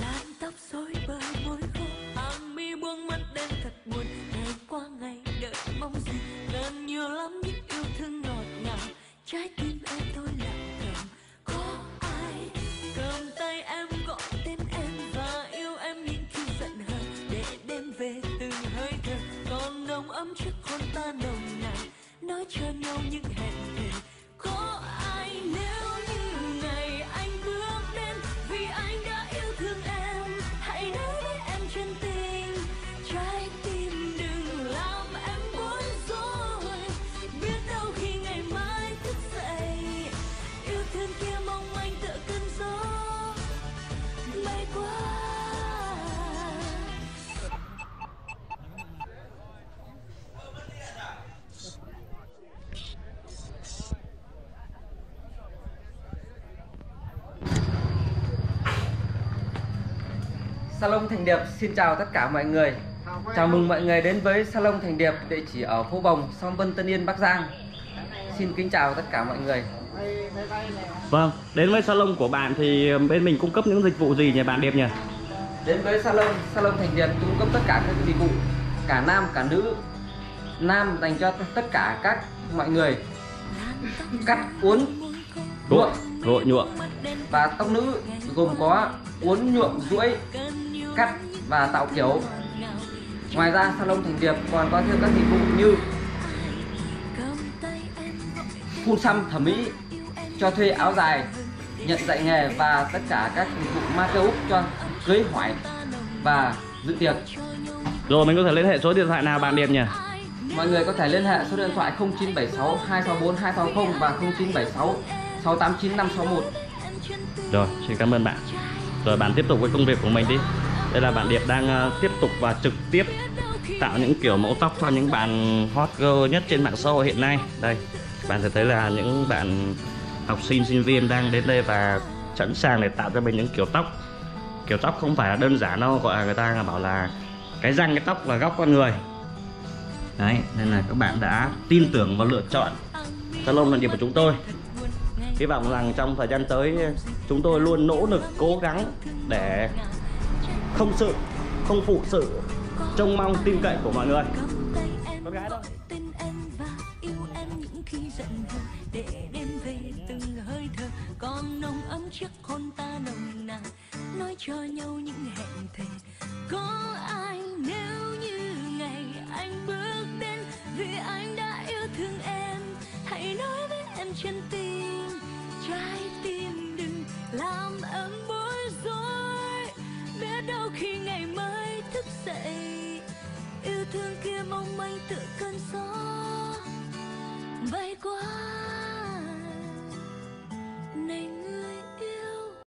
làn tóc rối bời, môi khô hàng mi buông mắt đen thật buồn. Ngày qua ngày đợi mong gì? Gần nhiều lắm, những yêu thương ngọt ngào, trái tim ấm trước hôn ta nồng nàn. Nói cho nhau những hẹn thề có ai nếu Salon Thành Điệp. Xin chào tất cả mọi người. Chào mừng mọi người đến với Salon Thành Điệp địa chỉ ở phố Bồng, Song Vân Tân Yên, Bắc Giang. Xin kính chào tất cả mọi người. Vâng, đến với salon của bạn thì bên mình cung cấp những dịch vụ gì nhỉ bạn Điệp nhỉ? Đến với Salon, Salon Thành Điệp cung cấp tất cả các dịch vụ Cả nam, cả nữ. Nam dành cho tất cả các mọi người. Cắt, uốn, nhuộm Gội nhuộm. Và tóc nữ gồm có uốn nhuộm duỗi cắt và tạo kiểu. Ngoài ra salon thành điệp còn có thêm các dịch vụ như phun xăm thẩm mỹ cho thuê áo dài nhận dạy nghề và tất cả các dịch vụ make up cho cưới hỏi và dự tiệc. Rồi mình có thể liên hệ số điện thoại nào bạn Điệp nhỉ? mọi người có thể liên hệ số điện thoại 0976 264 260 và 0976 689 561 Rồi, xin cảm ơn bạn. Rồi bạn tiếp tục với công việc của mình đi. Đây là bạn Điệp đang ờ, tiếp tục và trực tiếp tạo những kiểu mẫu tóc cho những bạn hot girl nhất trên mạng xã hội hiện nay. Đây, bạn sẽ thấy là những bạn học sinh, sinh viên đang đến đây và sẵn sàng để tạo cho mình những kiểu tóc. Kiểu tóc không phải là đơn giản đâu, gọi là người ta bảo là cái răng cái tóc là góc con người. Đấy, nên là các bạn đã tin tưởng và lựa chọn. Salon làm việc của chúng tôi. Hy vọng rằng trong thời gian tới chúng tôi luôn nỗ lực cố gắng để không sự, không phụ sự trông mong tin cậy của mọi người Con gái đâu? để đêm về từng hơi thở còn nồng ấm chiếc hôn ta nồng nàn nói cho nhau những hẹn thề có ai nếu như ngày anh bước đến vì anh đã yêu thương em hãy nói với em chân tình trái tim đừng làm em bối rối. Biết đâu khi ngày mới thức dậy, yêu thương kia mong manh tựa cơn gió.